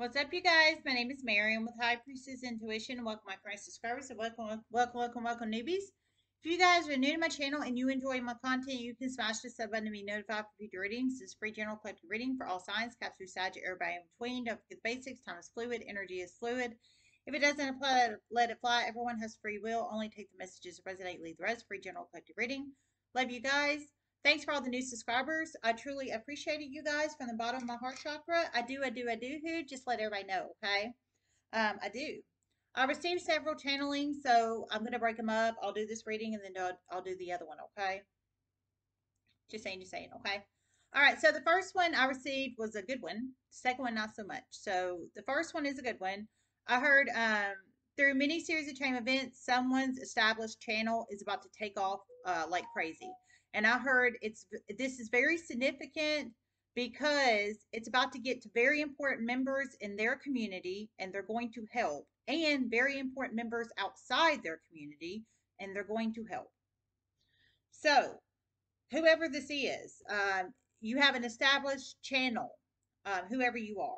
What's up, you guys? My name is Mary. I'm with High Priestess Intuition. Welcome, my current subscribers, and welcome, welcome, welcome, welcome, newbies. If you guys are new to my channel and you enjoy my content, you can smash the sub button to be notified for future readings. This is free general collective reading for all signs, Caps, Sag, everybody in between. Don't forget the basics. Time is fluid. Energy is fluid. If it doesn't apply, let it fly. Everyone has free will. Only take the messages that resonate. Leave the rest. Free general collective reading. Love you guys. Thanks for all the new subscribers. I truly appreciate it, you guys, from the bottom of my heart chakra. I do, I do, I do. Who? Just let everybody know, okay? Um, I do. I received several channelings, so I'm going to break them up. I'll do this reading and then I'll, I'll do the other one, okay? Just saying, just saying, okay? All right, so the first one I received was a good one. The Second one, not so much. So the first one is a good one. I heard um, through many series of chain events, someone's established channel is about to take off uh, like crazy. And I heard it's this is very significant because it's about to get to very important members in their community and they're going to help and very important members outside their community and they're going to help. So, whoever this is, um, you have an established channel, um, whoever you are,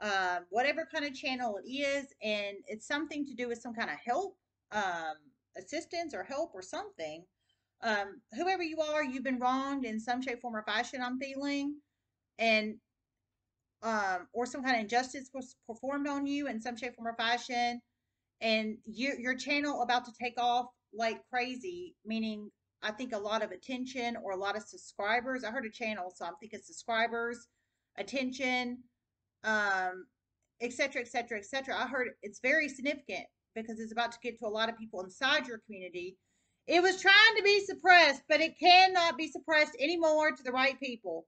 um, whatever kind of channel it is, and it's something to do with some kind of help, um, assistance, or help, or something um, whoever you are, you've been wronged in some shape, form, or fashion. I'm feeling, and um, or some kind of injustice was performed on you in some shape, form, or fashion, and you, your channel about to take off like crazy. Meaning, I think a lot of attention or a lot of subscribers. I heard a channel, so I'm thinking subscribers, attention, um, etc., etc., etc. I heard it's very significant because it's about to get to a lot of people inside your community it was trying to be suppressed, but it cannot be suppressed anymore to the right people.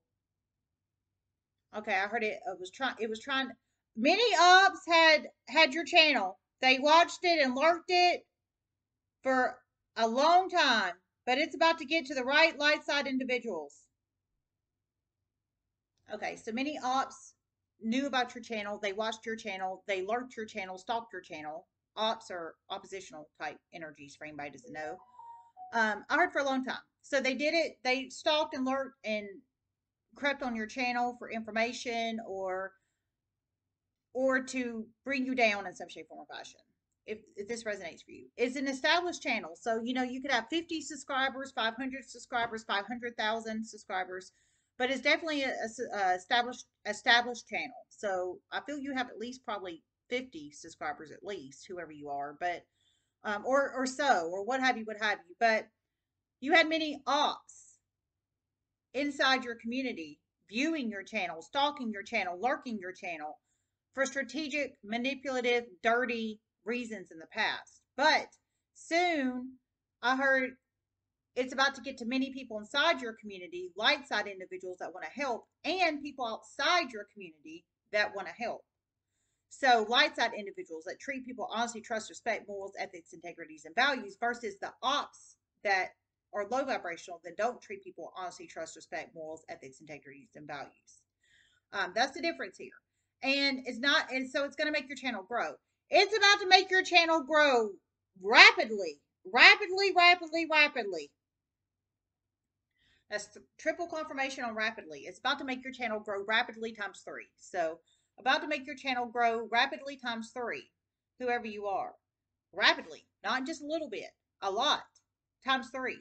Okay, I heard it. It was trying. It was trying. Many ops had had your channel. They watched it and lurked it for a long time, but it's about to get to the right light side individuals. Okay, so many ops knew about your channel. They watched your channel. They lurked your channel, stalked your channel. Ops are oppositional type energies for anybody doesn't know. Um, I heard for a long time. So they did it. They stalked and lurked and crept on your channel for information or or to bring you down in some shape, form, or fashion. If, if this resonates for you, it's an established channel. So you know you could have 50 subscribers, 500 subscribers, 500,000 subscribers, but it's definitely a, a, established established channel. So I feel you have at least probably 50 subscribers at least, whoever you are. But um, or or so, or what have you, what have you. But you had many ops inside your community viewing your channel, stalking your channel, lurking your channel for strategic, manipulative, dirty reasons in the past. But soon I heard it's about to get to many people inside your community, light side individuals that want to help, and people outside your community that want to help. So light side individuals that treat people honesty, trust, respect, morals, ethics, integrities, and values versus the ops that are low vibrational that don't treat people honesty, trust, respect, morals, ethics, integrities, and values. Um, that's the difference here. And it's not, and so it's going to make your channel grow. It's about to make your channel grow rapidly, rapidly, rapidly, rapidly. That's triple confirmation on rapidly. It's about to make your channel grow rapidly times three. So about to make your channel grow rapidly times three, whoever you are. Rapidly, not just a little bit, a lot, times three.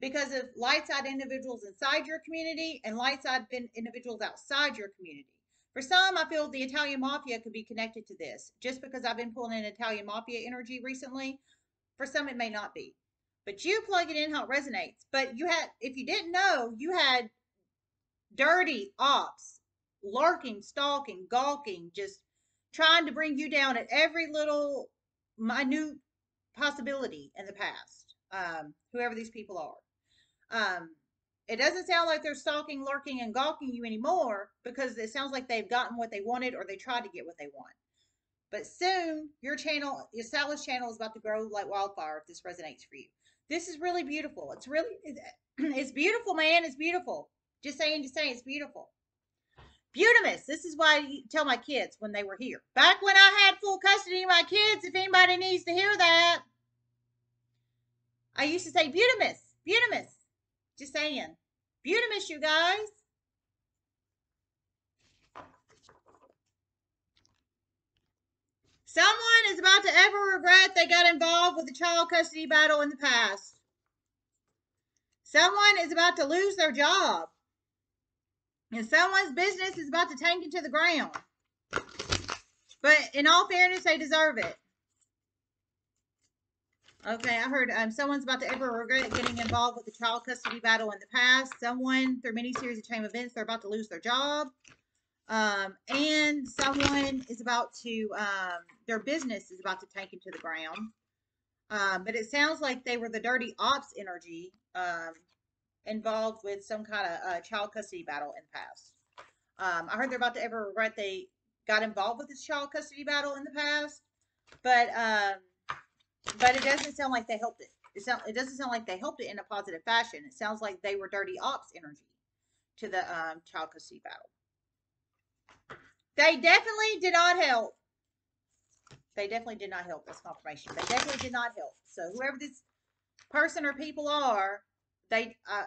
Because of light side individuals inside your community and light side individuals outside your community. For some, I feel the Italian mafia could be connected to this. Just because I've been pulling in Italian mafia energy recently, for some it may not be. But you plug it in how it resonates. But you had, if you didn't know, you had dirty ops lurking, stalking, gawking, just trying to bring you down at every little minute possibility in the past, um, whoever these people are. Um, it doesn't sound like they're stalking, lurking, and gawking you anymore because it sounds like they've gotten what they wanted or they tried to get what they want. But soon, your channel, your established channel is about to grow like wildfire if this resonates for you. This is really beautiful. It's really, it's beautiful, man. It's beautiful. Just saying, just saying, it's beautiful. Butamus. This is why I tell my kids when they were here. Back when I had full custody of my kids, if anybody needs to hear that, I used to say Butamus, Butamus. Just saying. Butamus, you guys. Someone is about to ever regret they got involved with a child custody battle in the past. Someone is about to lose their job. And someone's business is about to tank into the ground. But in all fairness, they deserve it. Okay, I heard um, someone's about to ever regret getting involved with the child custody battle in the past. Someone, through many series of chain events, they're about to lose their job. Um, and someone is about to, um, their business is about to tank into the ground. Um, but it sounds like they were the dirty ops energy um, involved with some kind of uh, child custody battle in the past. Um, I heard they're about to ever regret they got involved with this child custody battle in the past, but um, but it doesn't sound like they helped it. It sound, it doesn't sound like they helped it in a positive fashion. It sounds like they were dirty ops energy to the um, child custody battle. They definitely did not help. They definitely did not help. That's confirmation. They definitely did not help. So whoever this person or people are, they uh,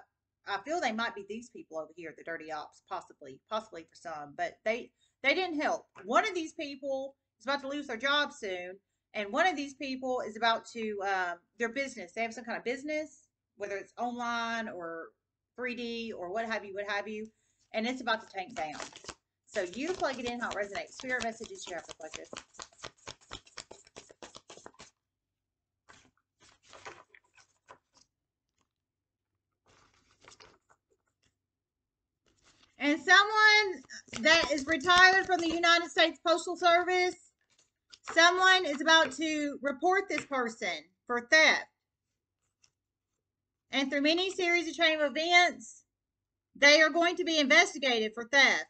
I feel they might be these people over here, the dirty ops, possibly, possibly for some, but they they didn't help. One of these people is about to lose their job soon, and one of these people is about to um, their business. They have some kind of business, whether it's online or 3D or what have you, what have you, and it's about to tank down. So you plug it in how it resonates. Spirit messages you have to plug this. And someone that is retired from the United States Postal Service, someone is about to report this person for theft. And through many series of chain of events, they are going to be investigated for theft.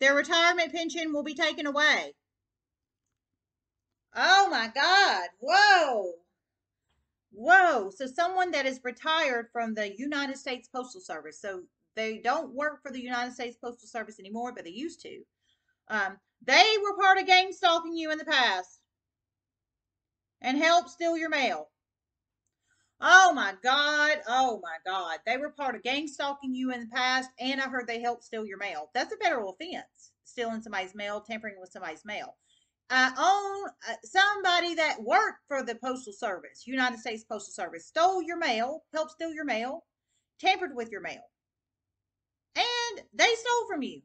Their retirement pension will be taken away. Oh my God. Whoa. Whoa. So someone that is retired from the United States Postal Service. So they don't work for the United States Postal Service anymore, but they used to. Um, they were part of gang stalking you in the past and helped steal your mail. Oh my God. Oh my God. They were part of gang stalking you in the past, and I heard they helped steal your mail. That's a federal offense, stealing somebody's mail, tampering with somebody's mail. I own uh, somebody that worked for the Postal Service, United States Postal Service, stole your mail, helped steal your mail, tampered with your mail, they stole from you.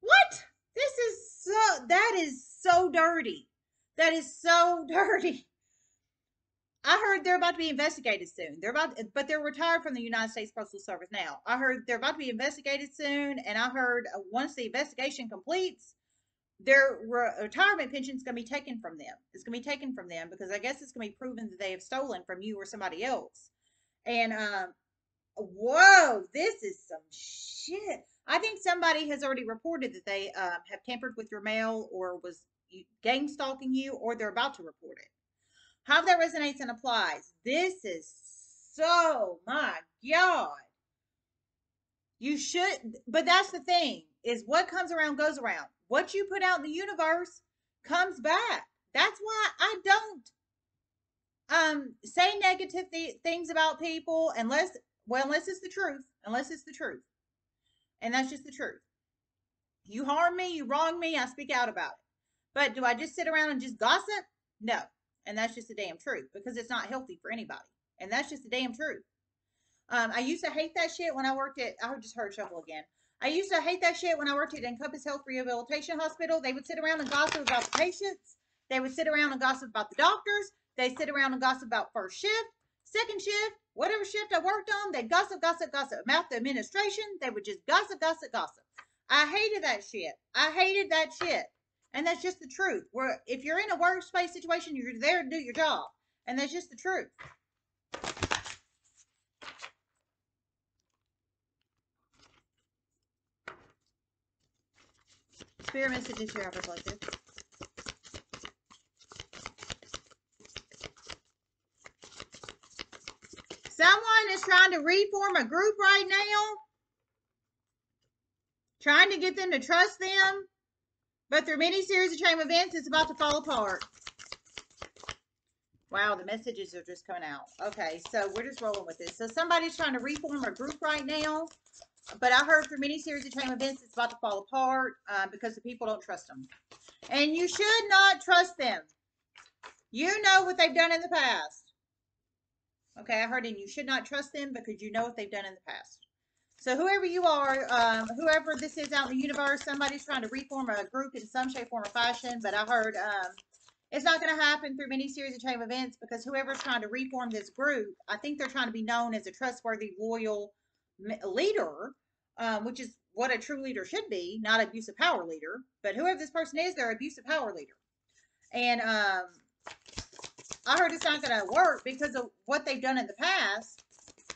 What? This is so, that is so dirty. That is so dirty. I heard they're about to be investigated soon. They're about, but they're retired from the United States Postal Service now. I heard they're about to be investigated soon, and I heard uh, once the investigation completes, their re- retirement pension is going to be taken from them. It's going to be taken from them because I guess it's going to be proven that they have stolen from you or somebody else. And um, whoa, this is some shit. I think somebody has already reported that they uh, have tampered with your mail or was gang stalking you, or they're about to report it how that resonates and applies. This is so, my God. You should, but that's the thing is what comes around goes around. What you put out in the universe comes back. That's why I don't um say negative th- things about people unless well unless it's the truth unless it's the truth and that's just the truth you harm me you wrong me i speak out about it but do i just sit around and just gossip no and that's just the damn truth because it's not healthy for anybody. And that's just the damn truth. Um, I used to hate that shit when I worked at, I just heard shuffle again. I used to hate that shit when I worked at Encompass Health Rehabilitation Hospital. They would sit around and gossip about the patients. They would sit around and gossip about the doctors. They sit around and gossip about first shift, second shift, whatever shift I worked on. They gossip, gossip, gossip about the administration. They would just gossip, gossip, gossip. I hated that shit. I hated that shit. And that's just the truth. Where if you're in a workspace situation, you're there to do your job. And that's just the truth. Spirit messages here, Collective. Someone is trying to reform a group right now, trying to get them to trust them but through many series of chain events, it's about to fall apart. Wow, the messages are just coming out. Okay, so we're just rolling with this. So somebody's trying to reform a group right now. but I heard through many series of chain events it's about to fall apart uh, because the people don't trust them. And you should not trust them. You know what they've done in the past. Okay, I heard, and you should not trust them because you know what they've done in the past. So whoever you are, um, whoever this is out in the universe, somebody's trying to reform a group in some shape, form, or fashion. But I heard um, it's not going to happen through many series of chain of events because whoever's trying to reform this group, I think they're trying to be known as a trustworthy, loyal leader, um, which is what a true leader should be, not abusive power leader. But whoever this person is, they're abusive power leader. And um, I heard it's not going to work because of what they've done in the past,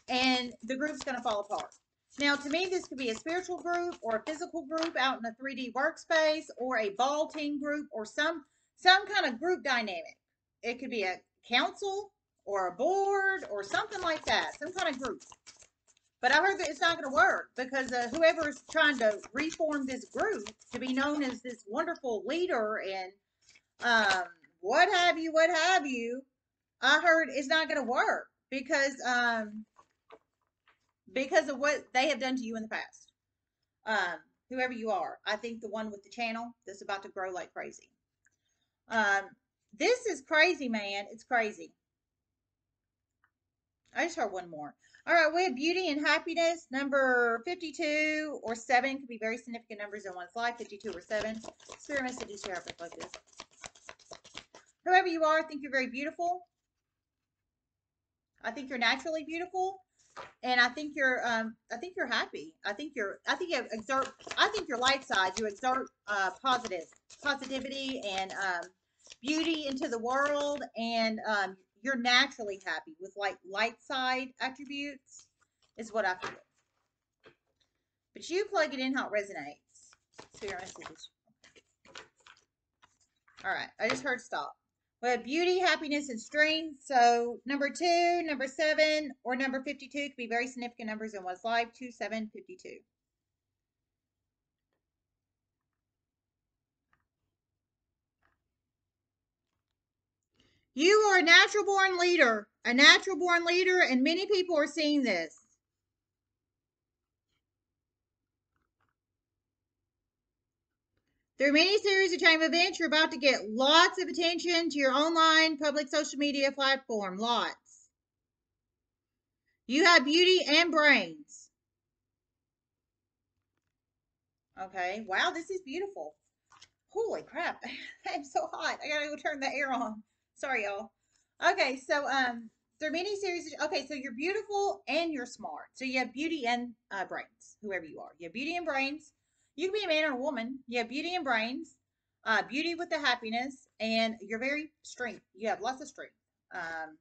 and the group's going to fall apart. Now, to me, this could be a spiritual group or a physical group out in a 3D workspace or a ball team group or some some kind of group dynamic. It could be a council or a board or something like that, some kind of group. But I heard that it's not going to work because uh, whoever is trying to reform this group to be known as this wonderful leader and um, what have you, what have you, I heard it's not going to work because um, because of what they have done to you in the past. Um, whoever you are, I think the one with the channel that's about to grow like crazy. Um, this is crazy, man. It's crazy. I just heard one more. All right, we have beauty and happiness. Number 52 or 7 could be very significant numbers in one's life. 52 or 7. Spirit messages here like this. Whoever you are, I think you're very beautiful. I think you're naturally beautiful. And I think you're um I think you're happy. I think you're I think you exert I think you're light side. You exert uh positive positivity and um beauty into the world and um, you're naturally happy with like light side attributes is what I feel. But you plug it in how it resonates. Spirit messages. All right, I just heard stop. We have beauty, happiness, and strength. So number two, number seven, or number 52 could be very significant numbers in one's life. Two, seven, 52. You are a natural born leader, a natural born leader, and many people are seeing this. Through many series of chain events, you're about to get lots of attention to your online public social media platform. Lots. You have beauty and brains. Okay. Wow, this is beautiful. Holy crap. I'm so hot. I gotta go turn the air on. Sorry, y'all. Okay, so um, are many series. Of, okay, so you're beautiful and you're smart. So you have beauty and uh, brains, whoever you are. You have beauty and brains. You can be a man or a woman. You have beauty and brains, uh, beauty with the happiness, and you're very strength. You have lots of strength. Um,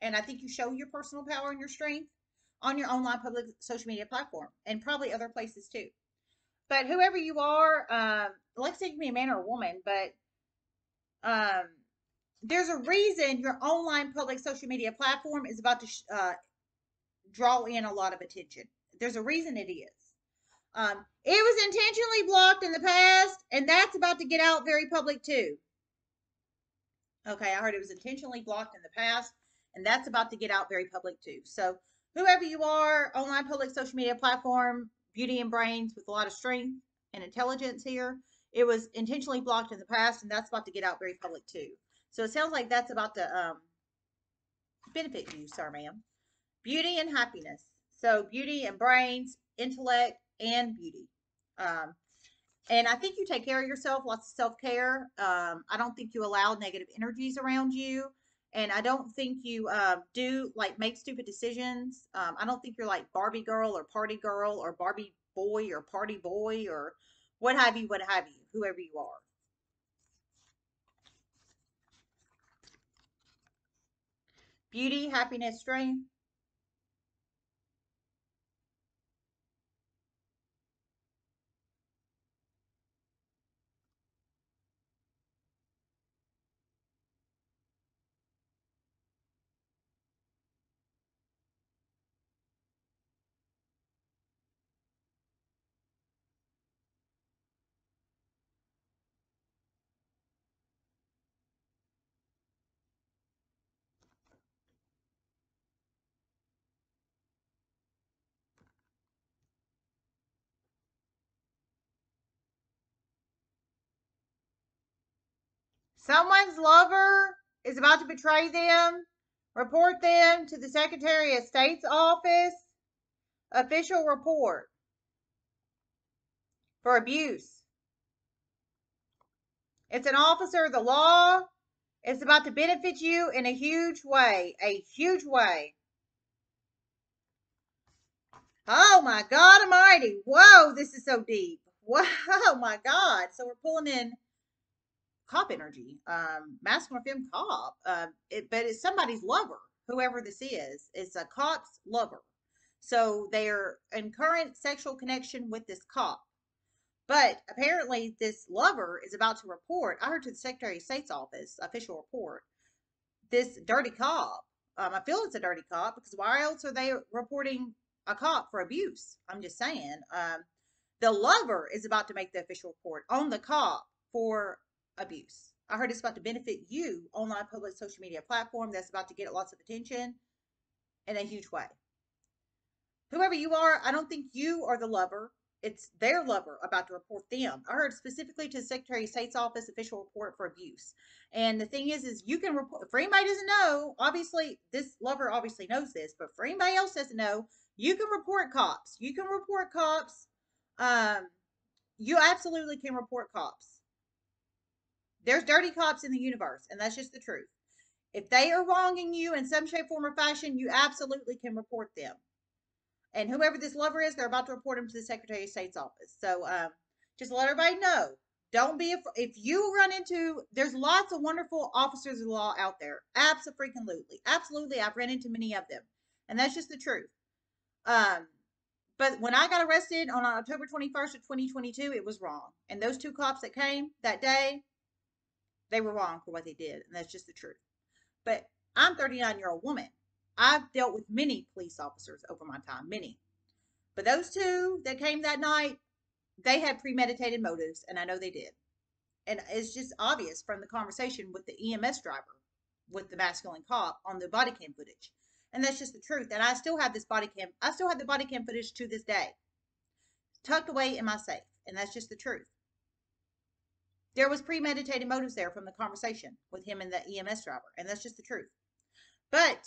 and I think you show your personal power and your strength on your online public social media platform and probably other places too. But whoever you are, um, like I said, you can be a man or a woman, but um, there's a reason your online public social media platform is about to uh, draw in a lot of attention. There's a reason it is. Um, it was intentionally blocked in the past, and that's about to get out very public too. Okay, I heard it was intentionally blocked in the past, and that's about to get out very public too. So, whoever you are, online public social media platform, beauty and brains with a lot of strength and intelligence here, it was intentionally blocked in the past, and that's about to get out very public too. So it sounds like that's about to um, benefit you, sir, ma'am. Beauty and happiness. So beauty and brains, intellect, and beauty. Um, and I think you take care of yourself, lots of self care. Um, I don't think you allow negative energies around you. And I don't think you uh, do like make stupid decisions. Um, I don't think you're like Barbie girl or party girl or Barbie boy or party boy or what have you, what have you, whoever you are. beauty, happiness, strength. Someone's lover is about to betray them. Report them to the Secretary of State's office. Official report for abuse. It's an officer of the law. It's about to benefit you in a huge way. A huge way. Oh my God Almighty. Whoa, this is so deep. Oh my God. So we're pulling in cop energy, um, masculine femme cop. Uh, it, but it's somebody's lover, whoever this is. It's a cop's lover. So they're in current sexual connection with this cop. But apparently, this lover is about to report. I heard to the Secretary of State's office, official report, this dirty cop. Um, I feel it's a dirty cop because why else are they reporting a cop for abuse? I'm just saying. Um, the lover is about to make the official report on the cop for abuse. I heard it's about to benefit you, online public social media platform that's about to get lots of attention in a huge way. Whoever you are, I don't think you are the lover it's their lover about to report them. I heard specifically to the Secretary of State's office official report for abuse. And the thing is, is you can report. For anybody doesn't know, obviously this lover obviously knows this, but for anybody else doesn't know, you can report cops. You can report cops. Um, you absolutely can report cops. There's dirty cops in the universe, and that's just the truth. If they are wronging you in some shape, form, or fashion, you absolutely can report them and whoever this lover is, they're about to report him to the Secretary of State's office. So um, just let everybody know. Don't be af- if you run into. There's lots of wonderful officers of the law out there. Absolutely, absolutely. I've run into many of them, and that's just the truth. Um, but when I got arrested on October 21st of 2022, it was wrong. And those two cops that came that day, they were wrong for what they did, and that's just the truth. But I'm 39 year old woman. I've dealt with many police officers over my time, many. But those two that came that night, they had premeditated motives, and I know they did. And it's just obvious from the conversation with the EMS driver, with the masculine cop on the body cam footage. And that's just the truth. And I still have this body cam, I still have the body cam footage to this day, tucked away in my safe. And that's just the truth. There was premeditated motives there from the conversation with him and the EMS driver. And that's just the truth. But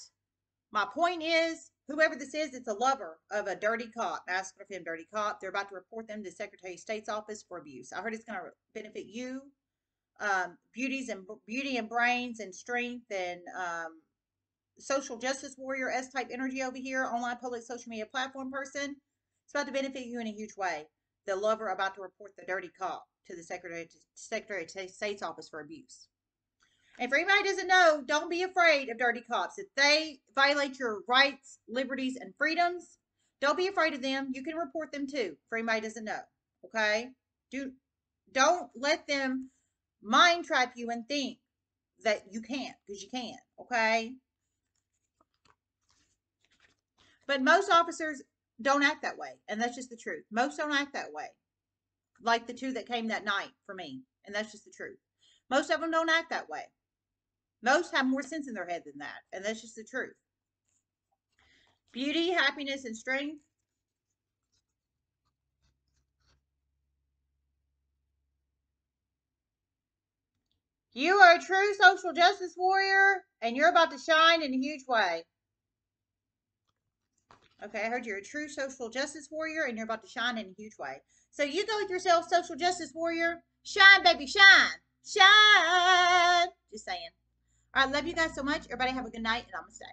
my point is, whoever this is, it's a lover of a dirty cop, masculine him, dirty cop. They're about to report them to Secretary of State's office for abuse. I heard it's going to benefit you, um, beauties and beauty and brains and strength and um, social justice warrior S type energy over here, online public social media platform person. It's about to benefit you in a huge way. The lover about to report the dirty cop to the Secretary Secretary of State's office for abuse. And for anybody doesn't know, don't be afraid of dirty cops. If they violate your rights, liberties, and freedoms, don't be afraid of them. You can report them too. For anybody doesn't know, okay? Do don't let them mind trap you and think that you can't because you can, okay? But most officers don't act that way, and that's just the truth. Most don't act that way, like the two that came that night for me, and that's just the truth. Most of them don't act that way. Most have more sense in their head than that, and that's just the truth. Beauty, happiness, and strength. You are a true social justice warrior, and you're about to shine in a huge way. Okay, I heard you're a true social justice warrior, and you're about to shine in a huge way. So you go with yourself, social justice warrior. Shine, baby, shine. Shine. Just saying. All right, love you guys so much. Everybody have a good night, and I'm to stay.